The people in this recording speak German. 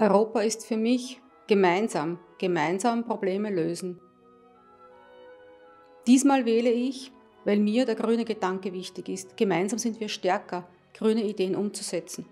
Europa ist für mich gemeinsam, gemeinsam Probleme lösen. Diesmal wähle ich, weil mir der grüne Gedanke wichtig ist. Gemeinsam sind wir stärker, grüne Ideen umzusetzen.